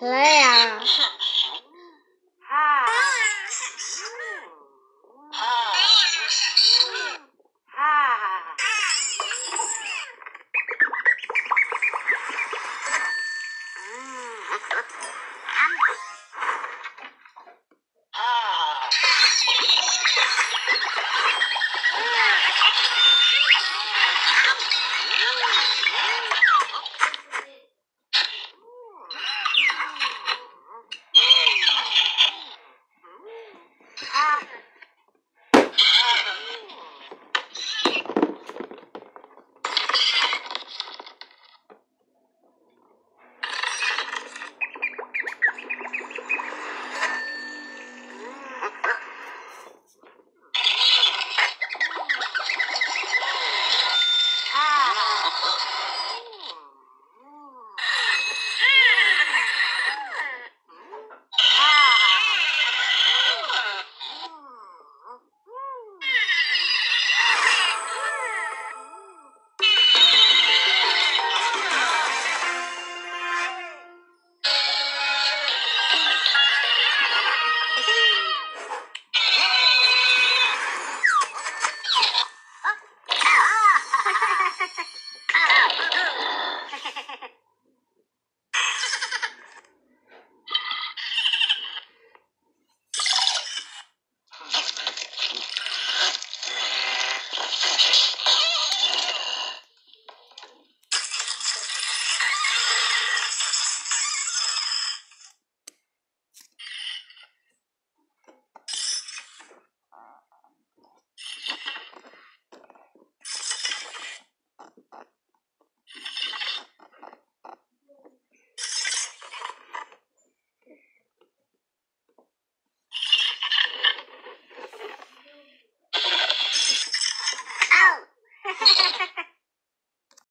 来呀！哈！哈！哈！哈！